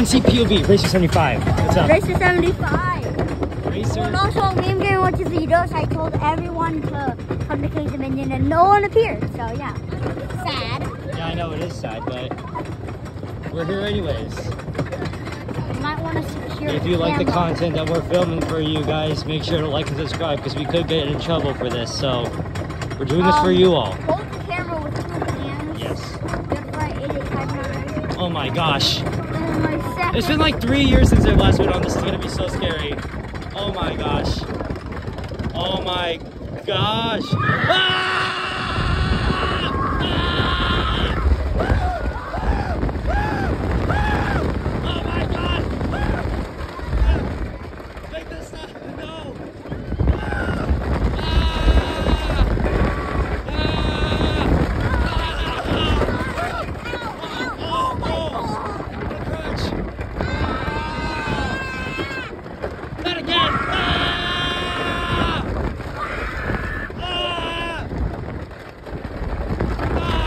seat POV, Racer 75. What's up? Racer 75. Racer. And also, me and Gary went to Zitos. I told everyone to come to Kings Dominion, and no one appeared. So yeah, sad. Yeah, I know it is sad, but we're here anyways. You might want to secure. If you like the content that we're filming for you guys, make sure to like and subscribe because we could get in trouble for this. So we're doing this for Um, you all. Hold the camera with two hands. Yes. Left, right, eight, eight, five, nine. Oh my gosh. It's been like three years since I last went on. This is gonna be so scary. Oh my gosh. Oh my gosh. Ah! Oh my god. Make this stop. No. Ah! Ah! Oh, oh. The crunch. Not again! Ah! Ah! Ah!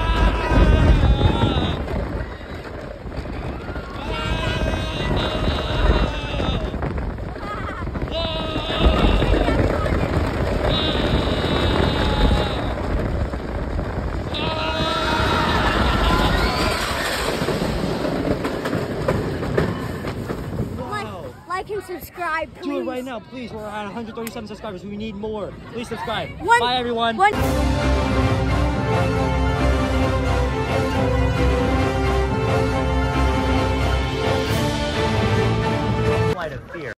Wow. Like, and subscribe, please. Do it right now, please. We're at 137 subscribers. We need more. Please subscribe. One- Bye, everyone. One.